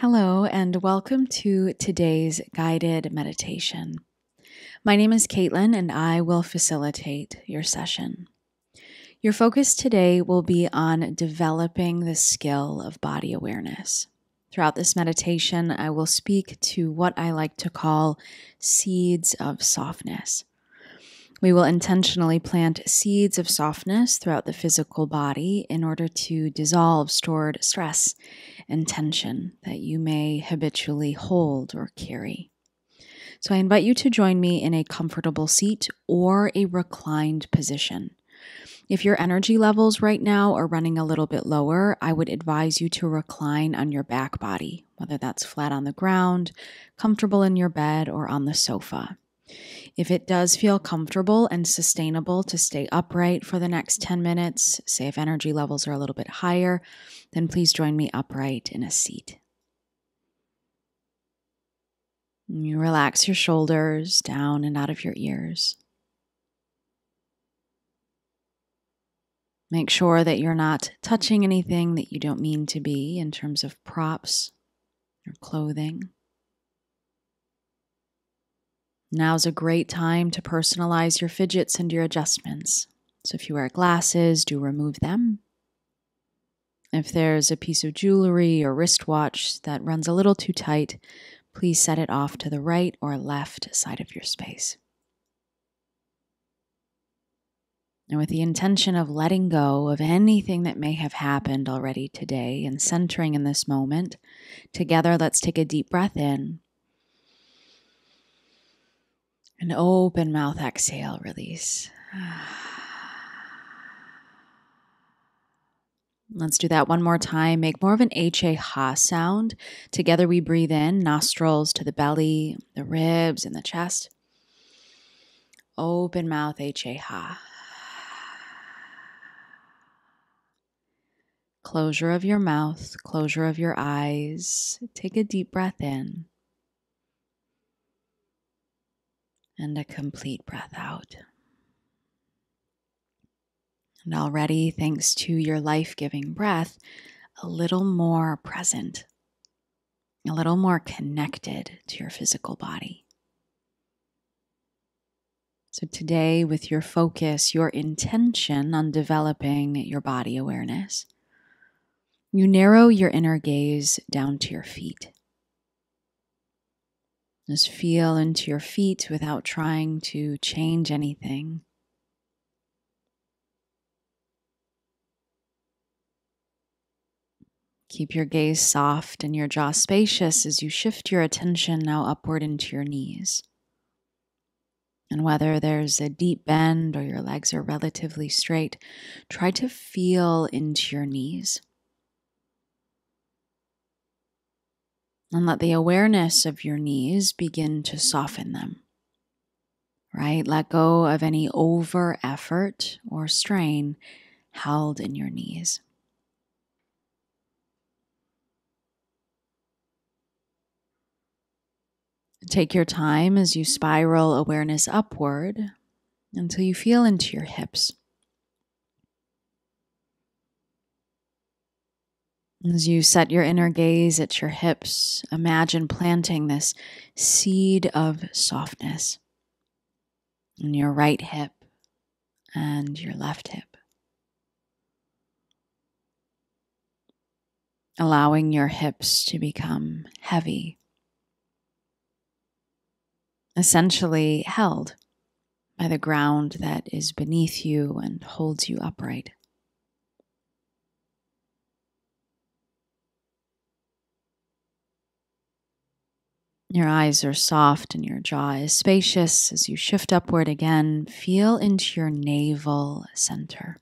Hello, and welcome to today's guided meditation. My name is Caitlin, and I will facilitate your session. Your focus today will be on developing the skill of body awareness. Throughout this meditation, I will speak to what I like to call seeds of softness. We will intentionally plant seeds of softness throughout the physical body in order to dissolve stored stress and tension that you may habitually hold or carry. So I invite you to join me in a comfortable seat or a reclined position. If your energy levels right now are running a little bit lower, I would advise you to recline on your back body, whether that's flat on the ground, comfortable in your bed, or on the sofa. If it does feel comfortable and sustainable to stay upright for the next 10 minutes, say if energy levels are a little bit higher, then please join me upright in a seat. You relax your shoulders down and out of your ears. Make sure that you're not touching anything that you don't mean to be in terms of props or clothing. Now's a great time to personalize your fidgets and your adjustments. So if you wear glasses, do remove them. If there's a piece of jewelry or wristwatch that runs a little too tight, please set it off to the right or left side of your space. And with the intention of letting go of anything that may have happened already today and centering in this moment, together let's take a deep breath in an open mouth exhale, release. Let's do that one more time. Make more of an HA ha sound. Together we breathe in, nostrils to the belly, the ribs, and the chest. Open mouth HA ha. Closure of your mouth, closure of your eyes. Take a deep breath in. And a complete breath out. And already, thanks to your life giving breath, a little more present, a little more connected to your physical body. So, today, with your focus, your intention on developing your body awareness, you narrow your inner gaze down to your feet. Just feel into your feet without trying to change anything. Keep your gaze soft and your jaw spacious as you shift your attention now upward into your knees. And whether there's a deep bend or your legs are relatively straight, try to feel into your knees. And let the awareness of your knees begin to soften them. Right? Let go of any over effort or strain held in your knees. Take your time as you spiral awareness upward until you feel into your hips. As you set your inner gaze at your hips, imagine planting this seed of softness in your right hip and your left hip. Allowing your hips to become heavy, essentially held by the ground that is beneath you and holds you upright. Your eyes are soft and your jaw is spacious. As you shift upward again, feel into your navel center.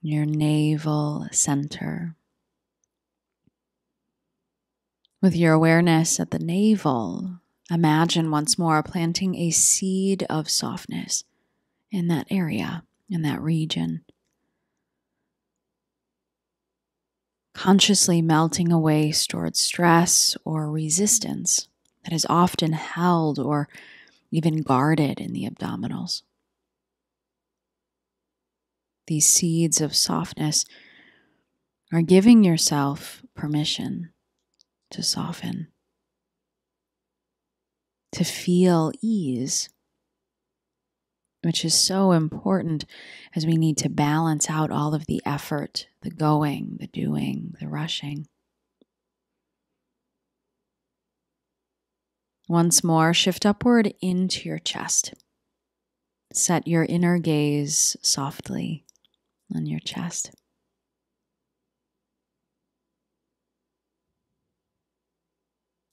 Your navel center. With your awareness at the navel, imagine once more planting a seed of softness in that area, in that region. Consciously melting away stored stress or resistance that is often held or even guarded in the abdominals. these seeds of softness are giving yourself permission to soften, to feel ease, which is so important as we need to balance out all of the effort, the going, the doing, the rushing. Once more, shift upward into your chest. Set your inner gaze softly on your chest.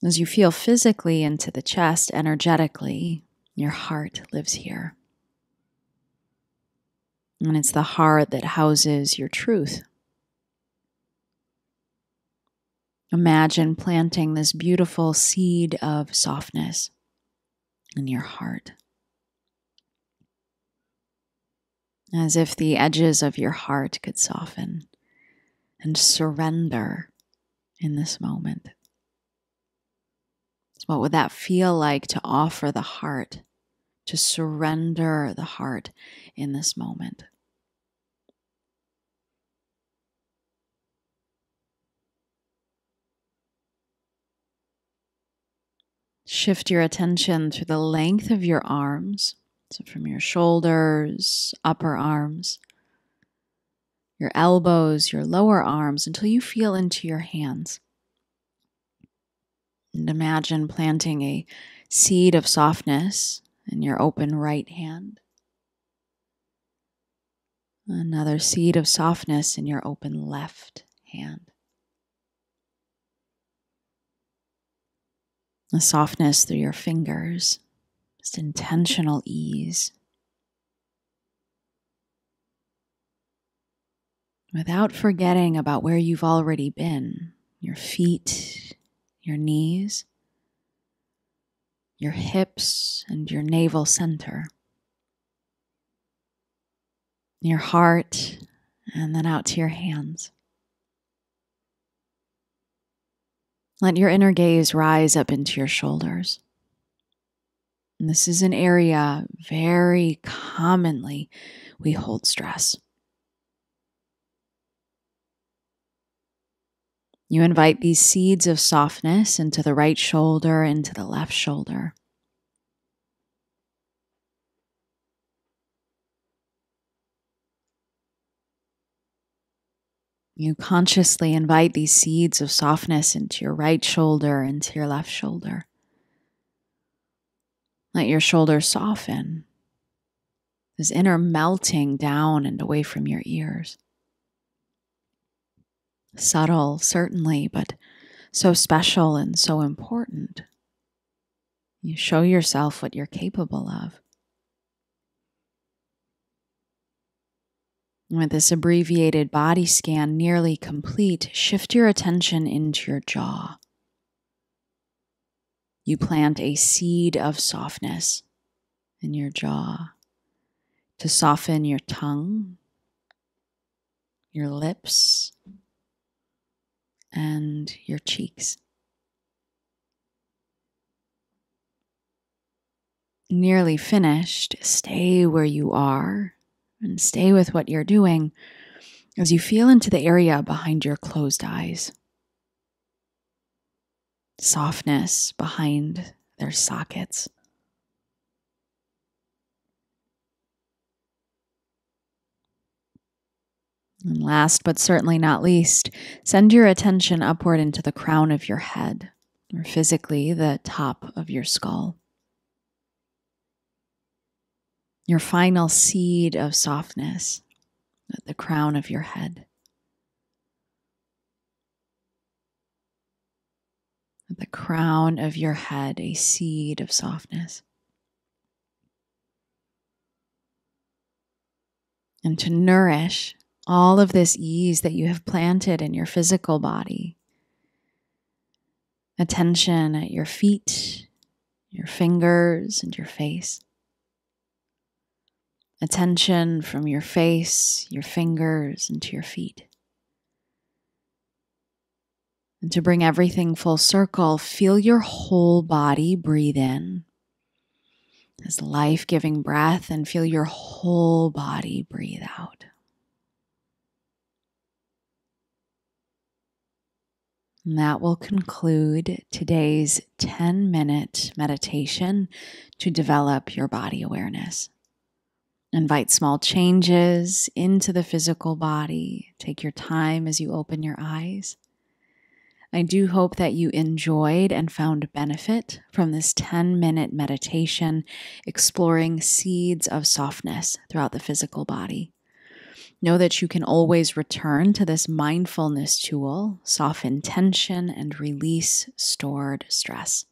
As you feel physically into the chest, energetically, your heart lives here. And it's the heart that houses your truth. Imagine planting this beautiful seed of softness in your heart. As if the edges of your heart could soften and surrender in this moment. What would that feel like to offer the heart, to surrender the heart in this moment? Shift your attention to the length of your arms, so from your shoulders, upper arms, your elbows, your lower arms, until you feel into your hands. And imagine planting a seed of softness in your open right hand. Another seed of softness in your open left hand. The softness through your fingers, just intentional ease. Without forgetting about where you've already been, your feet, your knees, your hips, and your navel center, your heart, and then out to your hands. Let your inner gaze rise up into your shoulders. And this is an area very commonly we hold stress. You invite these seeds of softness into the right shoulder, into the left shoulder. You consciously invite these seeds of softness into your right shoulder, into your left shoulder. Let your shoulders soften, this inner melting down and away from your ears. Subtle, certainly, but so special and so important. You show yourself what you're capable of. With this abbreviated body scan nearly complete, shift your attention into your jaw. You plant a seed of softness in your jaw to soften your tongue, your lips, and your cheeks. Nearly finished, stay where you are and stay with what you're doing as you feel into the area behind your closed eyes. Softness behind their sockets. And last but certainly not least, send your attention upward into the crown of your head, or physically the top of your skull. Your final seed of softness at the crown of your head. At the crown of your head, a seed of softness. And to nourish all of this ease that you have planted in your physical body. Attention at your feet, your fingers, and your face attention from your face, your fingers, and to your feet. And to bring everything full circle, feel your whole body breathe in this life giving breath and feel your whole body breathe out. And that will conclude today's 10 minute meditation to develop your body awareness. Invite small changes into the physical body. Take your time as you open your eyes. I do hope that you enjoyed and found benefit from this 10 minute meditation exploring seeds of softness throughout the physical body. Know that you can always return to this mindfulness tool, soften tension, and release stored stress.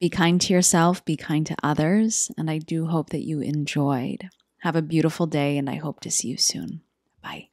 Be kind to yourself, be kind to others, and I do hope that you enjoyed. Have a beautiful day, and I hope to see you soon. Bye.